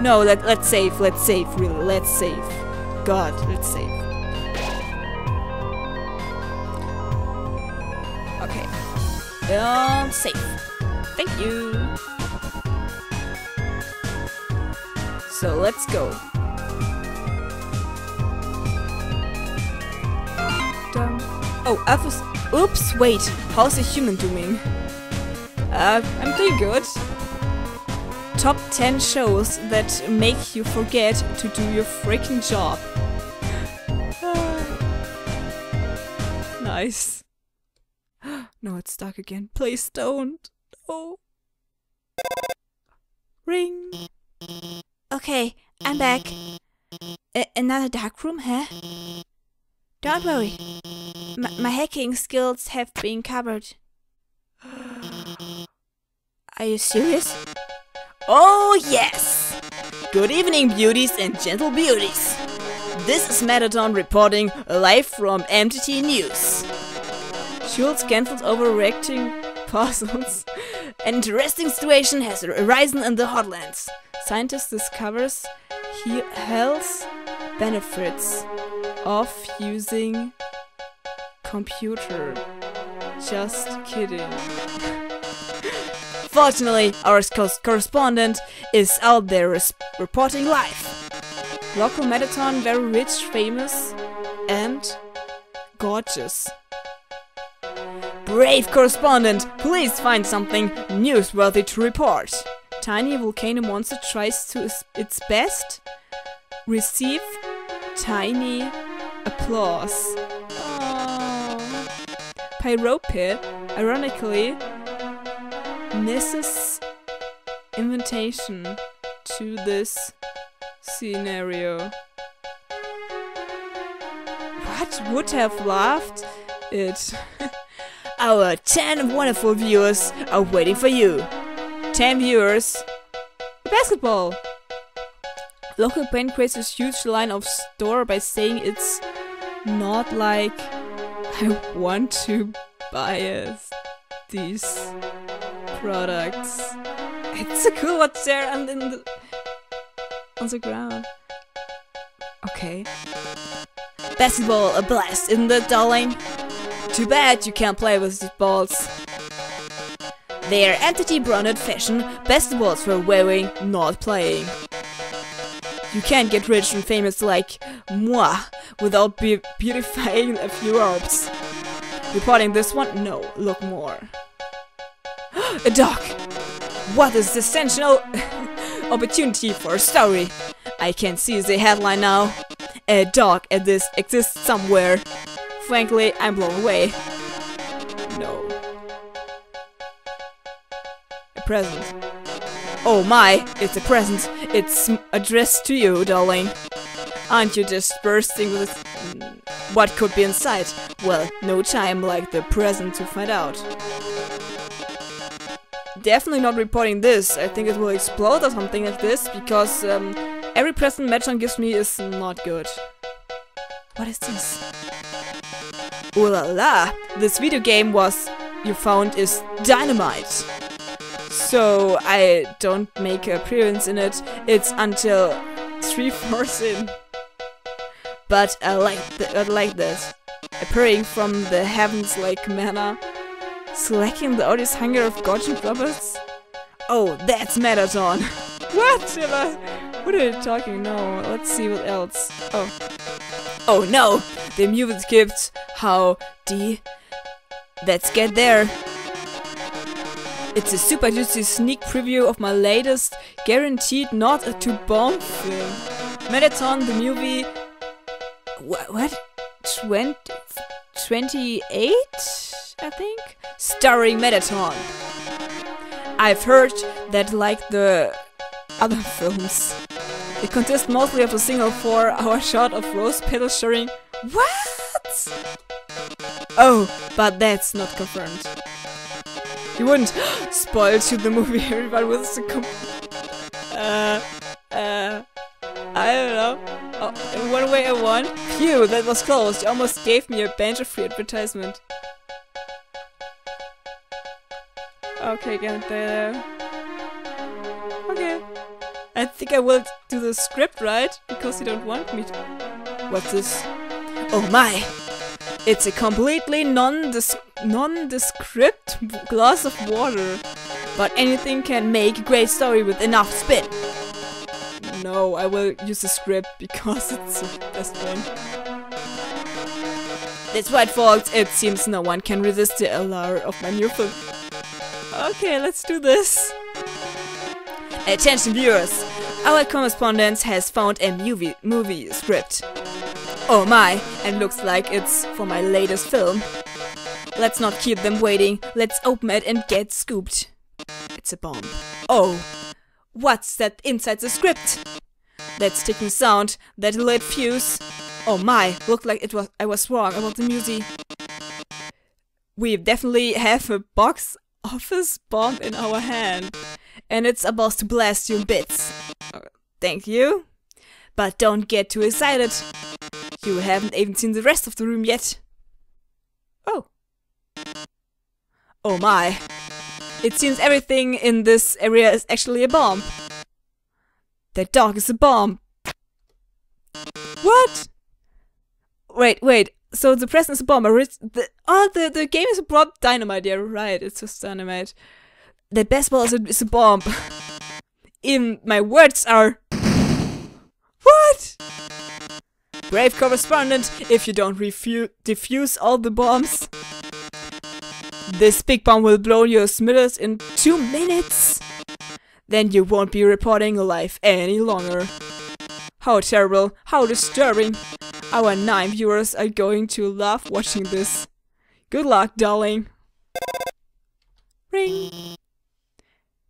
No, let, let's save, let's save, really, let's save. God, let's save. Okay. Um, save. Thank you. So let's go. Oh, Alphys. Oops, wait. How's a human doing? Uh, I'm doing good. Top 10 shows that make you forget to do your freaking job. nice. no, it's stuck again. Please don't. Oh. Ring. Okay, I'm back. A another dark room, huh? Don't worry. M my hacking skills have been covered. Are you serious? Oh yes! Good evening, beauties and gentle beauties. This is Mettaton reporting live from MTT News. Schultz cancelled overreacting puzzles. An interesting situation has arisen in the Hotlands. Scientist discovers he health benefits of using computer. Just kidding. Fortunately, our correspondent is out there reporting live. Local Mettaton, very rich, famous, and gorgeous. Brave correspondent, please find something newsworthy to report. Tiny volcano monster tries to its best. Receive tiny applause. Pyropit, ironically, misses invitation to this scenario. What would have loved it? Our 10 wonderful viewers are waiting for you. 10 viewers. Basketball! Local brand creates a huge line of store by saying it's not like I want to buy it. These products. It's so cool what's there and in the on the ground. Okay. Basketball, a blast, isn't it, darling? Too bad you can't play with these balls. They're MTT-branded fashion basketballs for wearing, not playing. You can't get rich and famous like moi without be beautifying a few herbs. Reporting this one? No, look more. a dog! What is the sensational opportunity for a story? I can see the headline now. A dog at this exists somewhere. Frankly, I'm blown away. No. A present. Oh my, it's a present. It's addressed to you, darling. Aren't you just bursting with what could be inside? Well, no time like the present to find out. Definitely not reporting this. I think it will explode or something like this, because um, every present Mettaton gives me is not good. What is this? Oh la la! This video game was you found is dynamite. So I don't make an appearance in it. It's until three fourths in. But I like I like this. Appearing from the heavens like manna, slacking the odious hunger of gorgeous robots. Oh, that's Mettaton. what? What are you talking? No, let's see what else. Oh. Oh no! The music skipped. How D. Let's get there. It's a super juicy sneak preview of my latest, guaranteed not a to bomb film. Mettaton, the movie. What? what? 20, 28? I think? Starring Mettaton. I've heard that, like the other films, it consists mostly of a single four hour shot of rose petals showing. What? Oh, but that's not confirmed. You wouldn't spoil to the movie everybody was the com uh uh Phew, that was close. You almost gave me a banjo free advertisement. Okay, get it there. Okay. I think I will do the script right because you don't want me to. What's this? Oh my! It's a completely non-nondescript glass of water. But anything can make a great story with enough spin. No, I will use the script because it's the best one. That's right, folks. It seems no one can resist the allure of my new film. Okay, let's do this. Attention viewers! Our correspondent has found a movie, movie script. Oh my, and looks like it's for my latest film. Let's not keep them waiting, let's open it and get scooped. It's a bomb. Oh, what's that inside the script? That sticking sound, that lit fuse. Oh my, looked like it was I was wrong about the music. We definitely have a box office bomb in our hand. And it's about to blast you bits. Oh, thank you. But don't get too excited. You haven't even seen the rest of the room yet. Oh. Oh my. It seems everything in this area is actually a bomb. That dog is a bomb. What? Wait, wait. So the present is a bomb. The, oh, the, the game is a bomb dynamite. Yeah, right. It's just dynamite. The baseball is a, is a bomb. In my words are... What? Brave correspondent, if you don't defuse all the bombs, this big bomb will blow your smithereens in two minutes. Then you won't be reporting life any longer. How terrible, how disturbing. Our nine viewers are going to love watching this. Good luck, darling. Ring.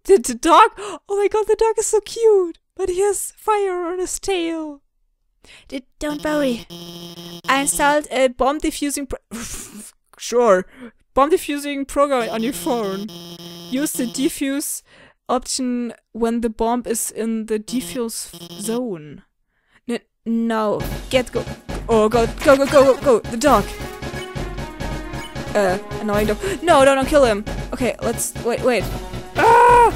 The, the dog? Oh my god, the dog is so cute. But he has fire on his tail. D don't worry. I installed a bomb defusing Sure. Bomb defusing program on your phone. Use the defuse option when the bomb is in the defuse zone. N no. Get go. Oh, go, go, go, go, go, go. The dog. Uh, annoying dog. No, no, don't kill him. Okay, let's, wait, wait. Ah!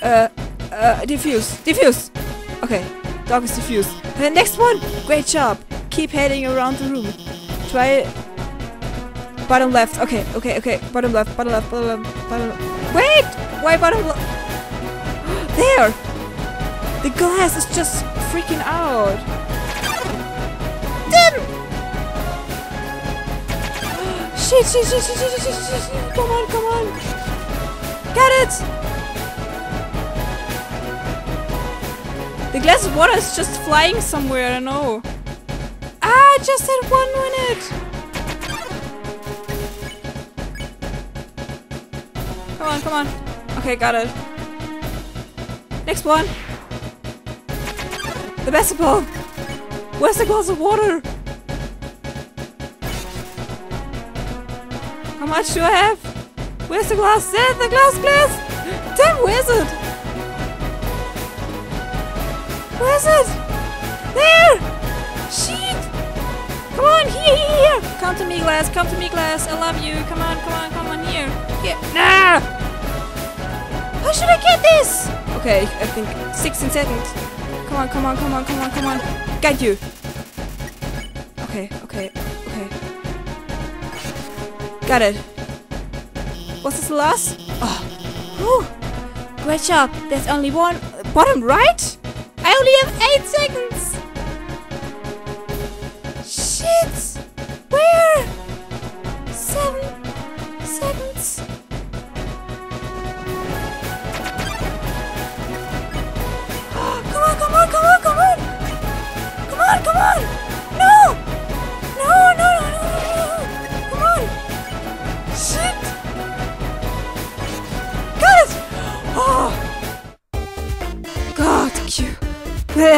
Uh, uh, defuse, defuse. Okay, dog is defused. And the next one. Great job. Keep heading around the room. Try bottom left. Okay, okay, okay. Bottom left, bottom left, bottom left, bottom left. Wait! Why bottom left? there! The glass is just freaking out. Damn! shit, shit, shit, shit, shit, shit, shit, shit. Come on, come on. Get it! The glass of water is just flying somewhere, I don't know. Ah, just had one minute! Come on, come on. Okay, got it. Next one. The basketball. Where's the glass of water? How much do I have? Where's the glass? There, the glass, glass! Damn, where's it? Where's it? There! Shit! Come on, here, here, here! Come to me, Glass, come to me, Glass. I love you. Come on, come on, come on, here. Get. Nah! How should I get this? Okay, I think 16 seconds. Come on, come on, come on, come on, come on. Got you. Okay, okay, okay. Got it. What's this last? Oh. Whew. Great job. There's only one. Bottom right? I only have 8 seconds!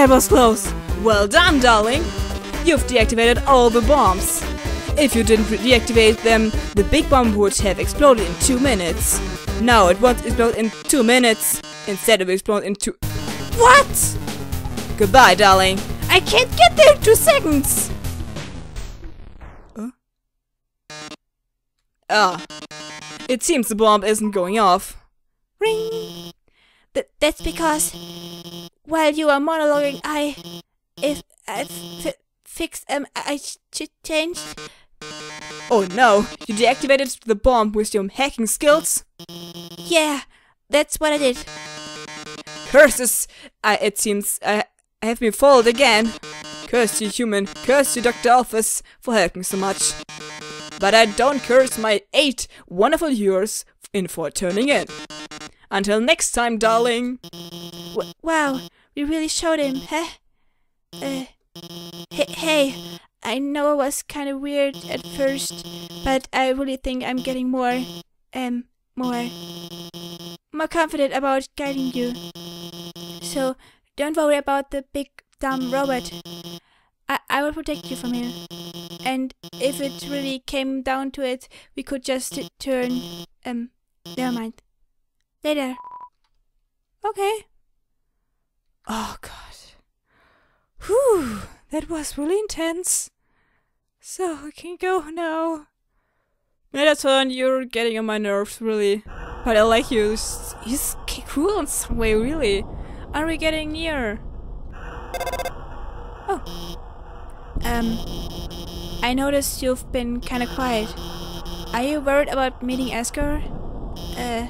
That was close. Well done, darling. You've deactivated all the bombs. If you didn't deactivate them, the big bomb would have exploded in two minutes. Now it won't explode in two minutes, instead of explode in two... What? Goodbye, darling. I can't get there in two seconds. Huh? Ah. It seems the bomb isn't going off. Ring. Th that's because while you are monologuing, I if I f fixed um I ch changed. Oh no, you deactivated the bomb with your hacking skills? Yeah, that's what I did. Curses! I, it seems I, I have been fooled again. Curse you, human. Curse you, Dr. Alphys, for helping so much. But I don't curse my eight wonderful viewers in for tuning in. Until next time, darling. W wow, we really showed him, huh? Uh, hey, hey, I know it was kind of weird at first, but I really think I'm getting more, um, more, more confident about guiding you. So don't worry about the big dumb robot. I, I will protect you from him. And if it really came down to it, we could just turn, um, never mind. Later. Okay. Oh god. Whew, that was really intense. So I can go now. Mettaton, you're getting on my nerves, really. But I like you. He's cool in some way, really. Are we getting near? Oh. Um, I noticed you've been kinda quiet. Are you worried about meeting Asgore? Uh,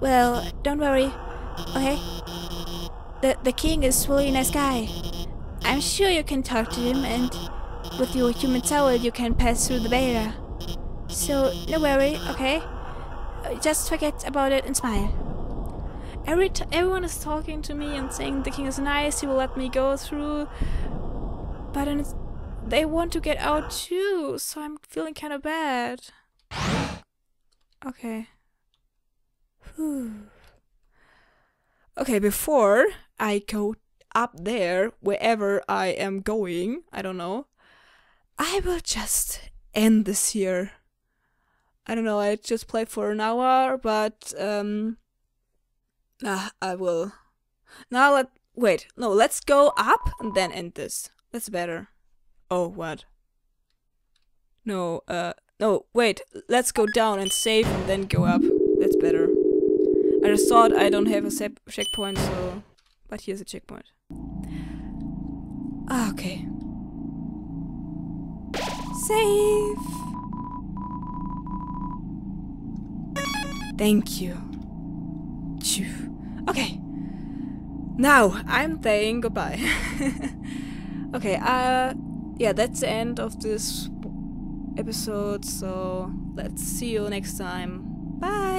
well, don't worry, okay? The, the king is really nice guy. I'm sure you can talk to him and with your human soul you can pass through the barrier. So, no worry, okay? Uh, just forget about it and smile. Every everyone is talking to me and saying the king is nice, he will let me go through. But they want to get out too, so I'm feeling kind of bad. Okay. Whew. Okay, before I go up there, wherever I am going, I don't know, I will just end this here. I don't know, I just played for an hour, but um Ah, I will. Now let wait. No, let's go up and then end this. That's better. Oh, what? No, uh, no, wait. Let's go down and save and then go up. That's better. I just thought I don't have a checkpoint, so... But here's a checkpoint. Ah, okay. Save! Thank you. Phew. Okay. Now, I'm saying goodbye. okay, uh, yeah, that's the end of this episode, so let's see you next time. Bye!